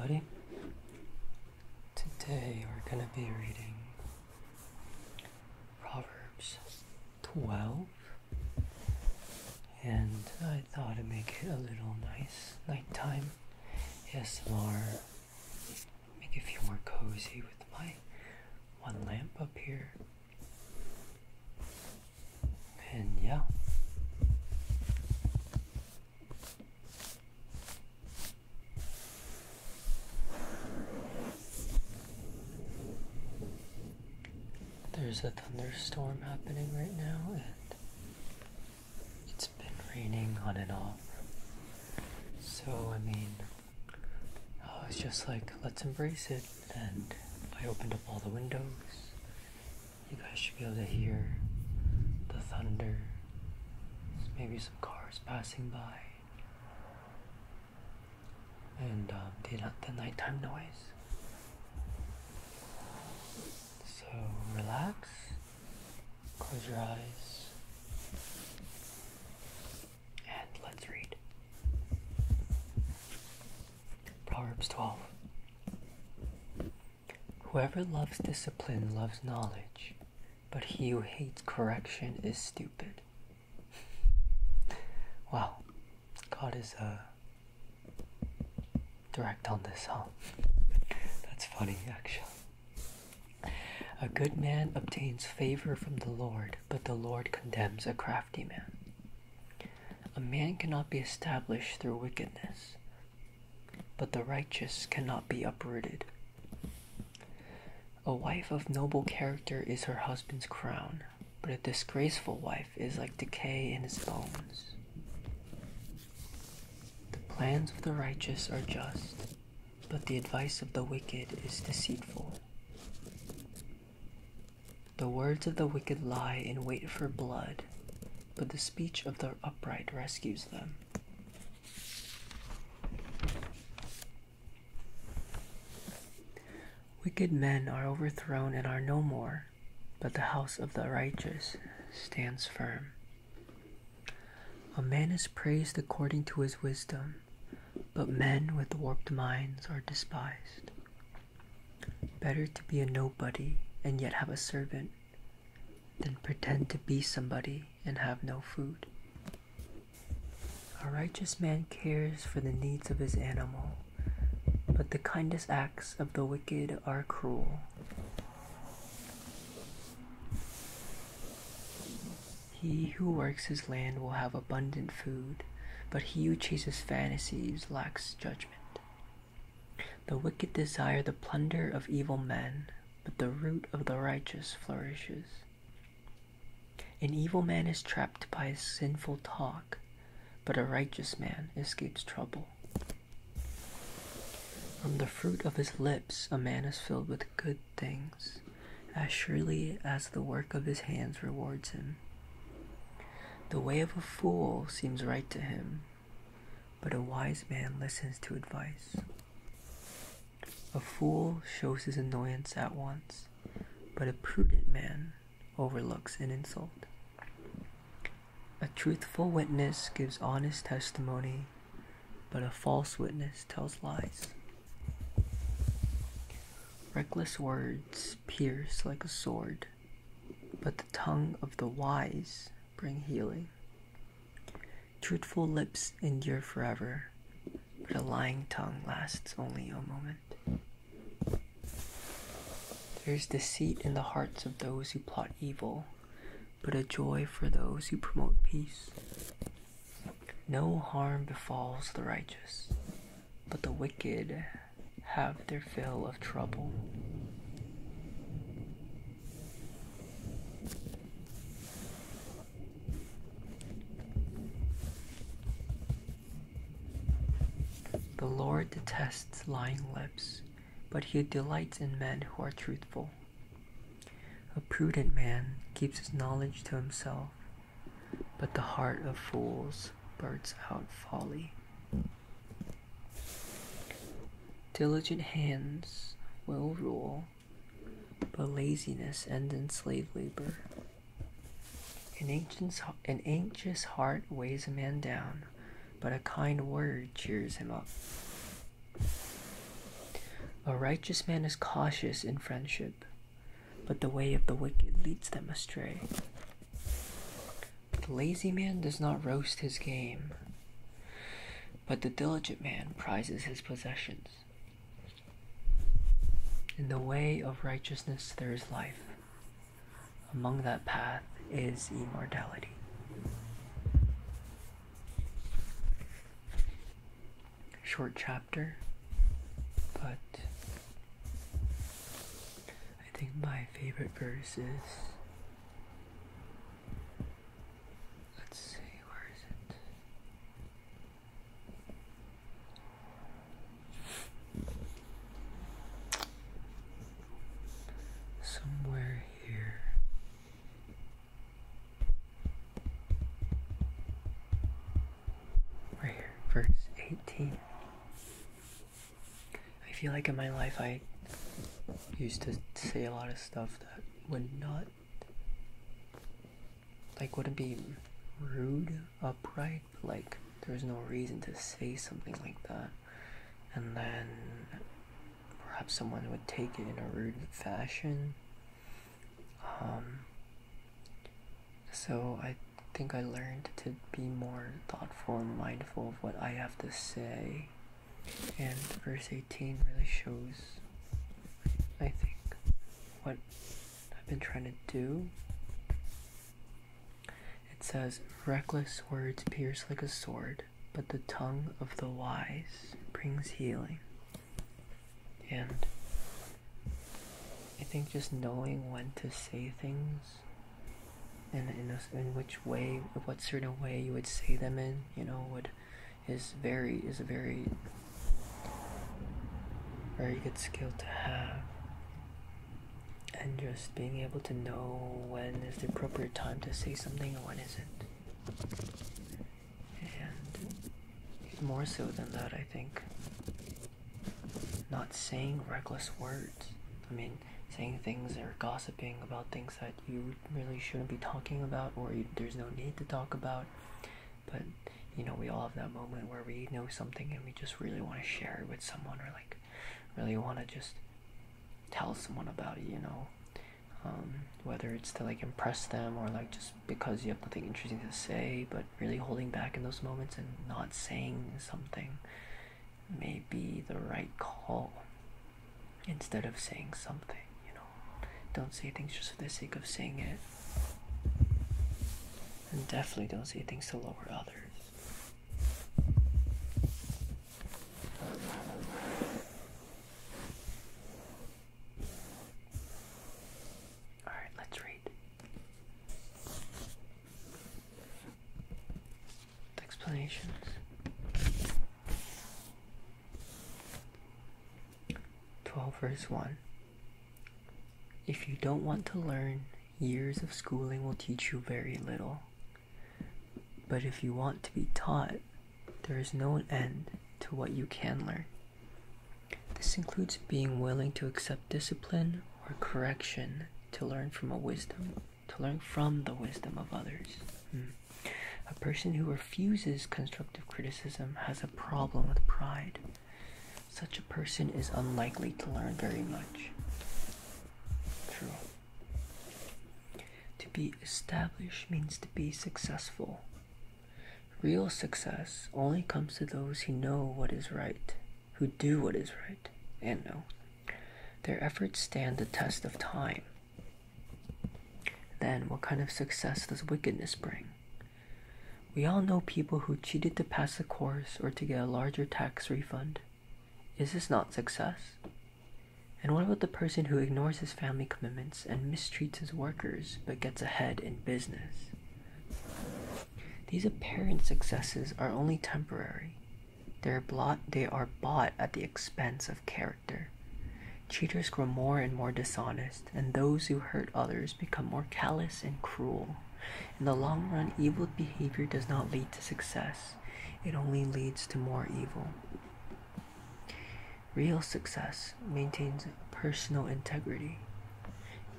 everybody. Today we're going to be reading Proverbs 12. And I thought I'd make it a little nice nighttime ASMR. Make it feel more cozy with my one lamp up here. And yeah. There's a thunderstorm happening right now, and it's been raining on and off. So, I mean, I was just like, let's embrace it. And I opened up all the windows. You guys should be able to hear the thunder. Maybe some cars passing by. And um, the, the nighttime noise. So relax, close your eyes, and let's read. Proverbs 12. Whoever loves discipline loves knowledge, but he who hates correction is stupid. wow, God is uh, direct on this, huh? That's funny, actually. A good man obtains favor from the Lord, but the Lord condemns a crafty man. A man cannot be established through wickedness, but the righteous cannot be uprooted. A wife of noble character is her husband's crown, but a disgraceful wife is like decay in his bones. The plans of the righteous are just, but the advice of the wicked is deceitful. The words of the wicked lie in wait for blood, but the speech of the upright rescues them. Wicked men are overthrown and are no more, but the house of the righteous stands firm. A man is praised according to his wisdom, but men with warped minds are despised. Better to be a nobody and yet have a servant than pretend to be somebody and have no food. A righteous man cares for the needs of his animal, but the kindest acts of the wicked are cruel. He who works his land will have abundant food, but he who chases fantasies lacks judgment. The wicked desire the plunder of evil men, but the root of the righteous flourishes. An evil man is trapped by his sinful talk, but a righteous man escapes trouble. From the fruit of his lips a man is filled with good things, as surely as the work of his hands rewards him. The way of a fool seems right to him, but a wise man listens to advice. A fool shows his annoyance at once, but a prudent man overlooks an insult. A truthful witness gives honest testimony, but a false witness tells lies. Reckless words pierce like a sword, but the tongue of the wise bring healing. Truthful lips endure forever, but a lying tongue lasts only a moment. There is deceit in the hearts of those who plot evil, but a joy for those who promote peace. No harm befalls the righteous, but the wicked have their fill of trouble. The Lord detests lying lips, but he delights in men who are truthful. A prudent man keeps his knowledge to himself, but the heart of fools blurts out folly. Diligent hands will rule, but laziness ends in slave labor. An anxious, an anxious heart weighs a man down, but a kind word cheers him up. A righteous man is cautious in friendship, but the way of the wicked leads them astray. The lazy man does not roast his game, but the diligent man prizes his possessions. In the way of righteousness there is life. Among that path is immortality. Short chapter, but I think my favorite verse is. Let's see, where is it? Somewhere here. Right here, verse 18. I feel like in my life I used to say a lot of stuff that would not, like, wouldn't be rude, upright, like, there's no reason to say something like that. And then perhaps someone would take it in a rude fashion. Um, so I think I learned to be more thoughtful and mindful of what I have to say. And verse 18 really shows, I think, what I've been trying to do. It says, Reckless words pierce like a sword, but the tongue of the wise brings healing. And I think just knowing when to say things and in a, in which way, what certain way you would say them in, you know, would is very is a very very good skill to have. And just being able to know when is the appropriate time to say something and when isn't. And more so than that, I think not saying reckless words. I mean, saying things or gossiping about things that you really shouldn't be talking about or you, there's no need to talk about. But, you know, we all have that moment where we know something and we just really want to share it with someone or, like, really want to just tell someone about it, you know. Um, whether it's to like impress them or like just because you have nothing interesting to say, but really holding back in those moments and not saying something may be the right call instead of saying something, you know. Don't say things just for the sake of saying it. And definitely don't say things to lower others. Alright, let's read. Explanations. 12 verse 1 If you don't want to learn, years of schooling will teach you very little. But if you want to be taught, there is no end to what you can learn. This includes being willing to accept discipline or correction to learn from a wisdom, to learn from the wisdom of others. Hmm. A person who refuses constructive criticism has a problem with pride. Such a person is unlikely to learn very much. True. To be established means to be successful. Real success only comes to those who know what is right, who do what is right, and know. Their efforts stand the test of time. Then, what kind of success does wickedness bring? We all know people who cheated to pass a course or to get a larger tax refund. Is this not success? And what about the person who ignores his family commitments and mistreats his workers but gets ahead in business? These apparent successes are only temporary. They are, blot, they are bought at the expense of character. Cheaters grow more and more dishonest, and those who hurt others become more callous and cruel. In the long run, evil behavior does not lead to success, it only leads to more evil. Real success maintains personal integrity.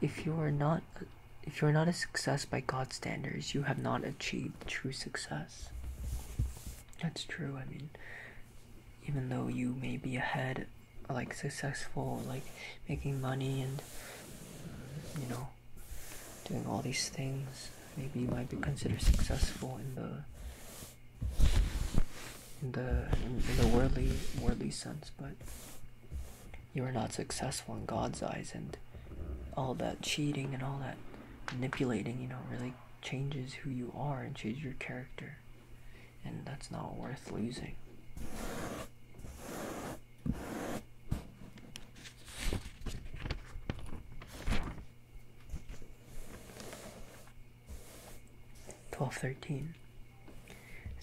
If you are not if you are not a success by God's standards, you have not achieved true success. That's true. I mean, even though you may be ahead like successful, like making money and you know doing all these things. Maybe you might be considered successful in the in the in, in the worldly worldly sense, but you are not successful in God's eyes, and all that cheating and all that manipulating, you know, really changes who you are and changes your character, and that's not worth losing. Twelve thirteen.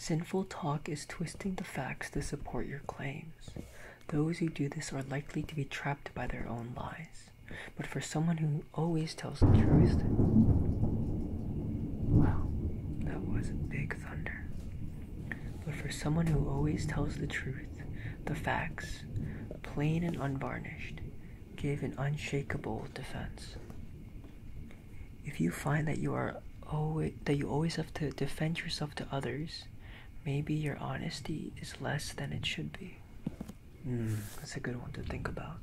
Sinful talk is twisting the facts to support your claims. Those who do this are likely to be trapped by their own lies. But for someone who always tells the truth, wow, that was big thunder. But for someone who always tells the truth, the facts, plain and unvarnished, give an unshakable defense. If you find that you are always that you always have to defend yourself to others, maybe your honesty is less than it should be. Mm, that's a good one to think about.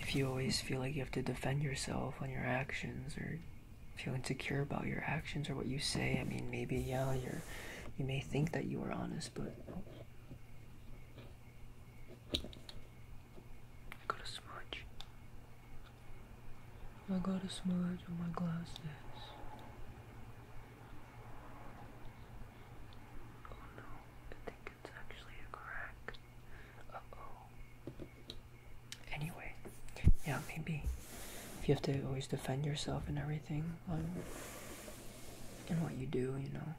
If you always feel like you have to defend yourself on your actions or feel insecure about your actions or what you say, I mean maybe yeah, you're you may think that you are honest, but I got a smudge. I got a smudge on my glasses. Oh no, I think it's actually a crack. Uh oh. Anyway, yeah, maybe if you have to always defend yourself and everything on in what you do, you know,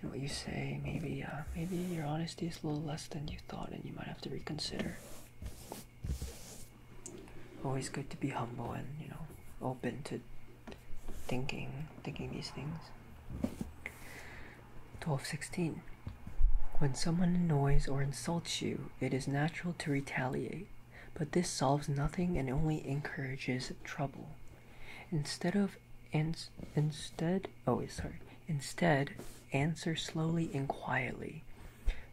and what you say, maybe uh, maybe your honesty is a little less than you thought, and you might have to reconsider. Always good to be humble and you know open to thinking thinking these things. Twelve sixteen. When someone annoys or insults you, it is natural to retaliate, but this solves nothing and only encourages trouble. Instead of ans- instead oh sorry instead answer slowly and quietly.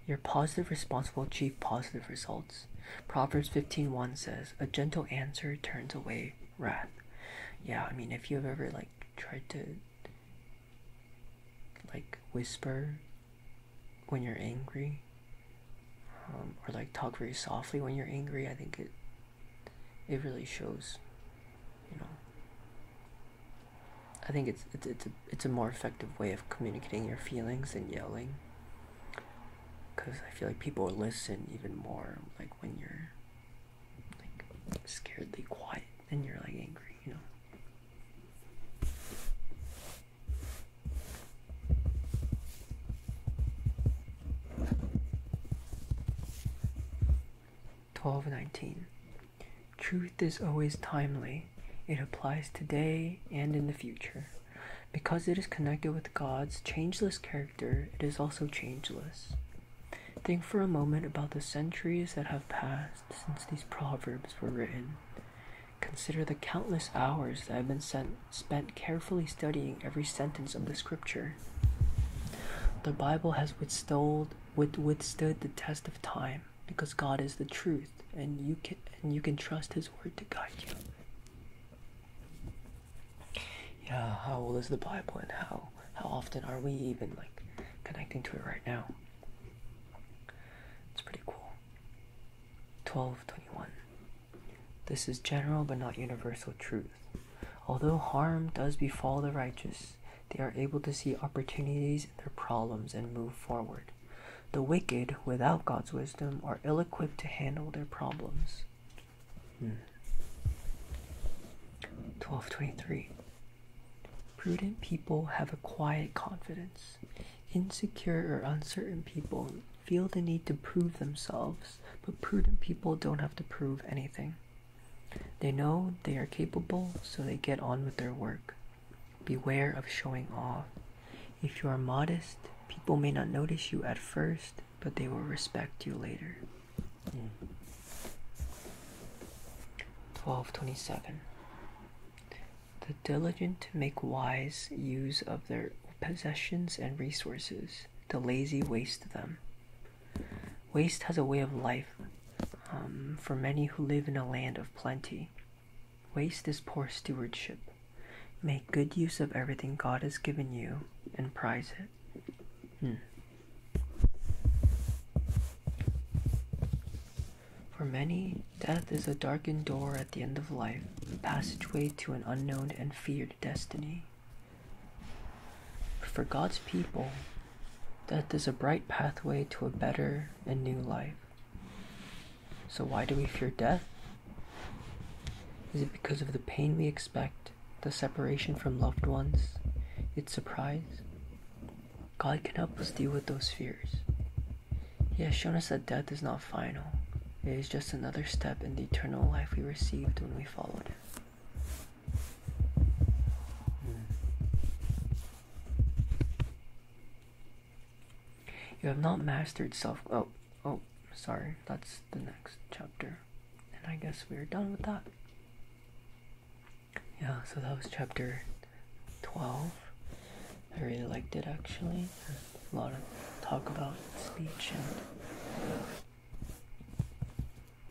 Your positive response will achieve positive results. Proverbs 15:1 says, "A gentle answer turns away wrath." Yeah, I mean, if you've ever like tried to like whisper when you're angry, um, or like talk very softly when you're angry, I think it it really shows, you know. I think it's it's it's a, it's a more effective way of communicating your feelings than yelling. Cause I feel like people listen even more like when you're like scaredly quiet and you're like angry, Truth is always timely. It applies today and in the future. Because it is connected with God's changeless character, it is also changeless. Think for a moment about the centuries that have passed since these proverbs were written. Consider the countless hours that have been sent, spent carefully studying every sentence of the scripture. The Bible has withstood, with, withstood the test of time because God is the truth and you can and you can trust his word to guide you. Yeah, how old is the Bible and how how often are we even like connecting to it right now? It's pretty cool. 1221. This is general but not universal truth. Although harm does befall the righteous, they are able to see opportunities in their problems and move forward. The wicked, without God's wisdom, are ill equipped to handle their problems. Hmm. 1223. Prudent people have a quiet confidence. Insecure or uncertain people feel the need to prove themselves, but prudent people don't have to prove anything. They know they are capable, so they get on with their work. Beware of showing off. If you are modest, people may not notice you at first, but they will respect you later. Mm. 1227. The diligent make wise use of their possessions and resources. The lazy waste them. Waste has a way of life. Um, for many who live in a land of plenty, waste is poor stewardship. Make good use of everything God has given you and prize it. For many, death is a darkened door at the end of life, a passageway to an unknown and feared destiny. For God's people, death is a bright pathway to a better and new life. So, why do we fear death? Is it because of the pain we expect, the separation from loved ones, its surprise? God can help us deal with those fears. He has shown us that death is not final, it is just another step in the eternal life we received when we followed Him. You have not mastered self. Oh, oh, sorry. That's the next chapter. And I guess we're done with that. Yeah, so that was chapter 12. I really liked it actually. a lot of talk about speech and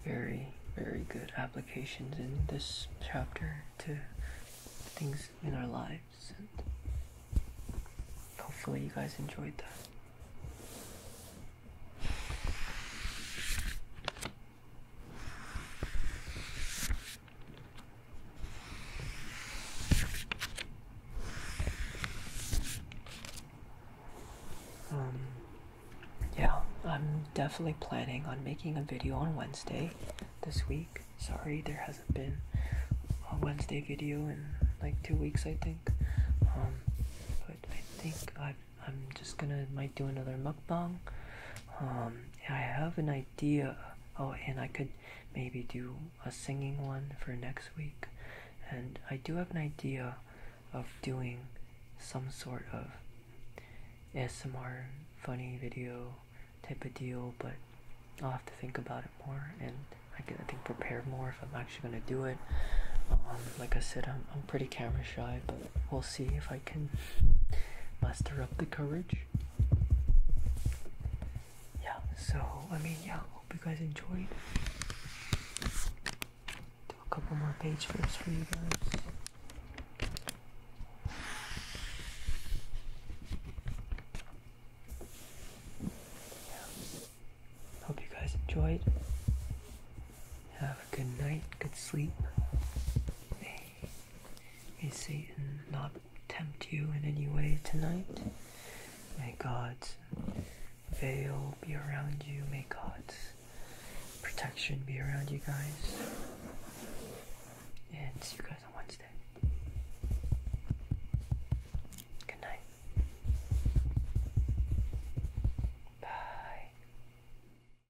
very, very good applications in this chapter to things in our lives. And hopefully, you guys enjoyed that. Um, yeah, I'm definitely planning on making a video on Wednesday this week. Sorry, there hasn't been a Wednesday video in like two weeks, I think. Um, but I think I, I'm just gonna might do another mukbang. Um, I have an idea. Oh, and I could maybe do a singing one for next week. And I do have an idea of doing some sort of ASMR funny video type of deal, but I'll have to think about it more and I can I think prepare more if I'm actually gonna do it. Um, like I said, I'm I'm pretty camera shy, but we'll see if I can muster up the courage. Yeah, so I mean yeah, hope you guys enjoyed. Do a couple more page flips for you guys. Hope you guys enjoyed. Have a good night, good sleep. May, may Satan not tempt you in any way tonight. May God's veil be around you. May God's protection be around you guys. And see you guys.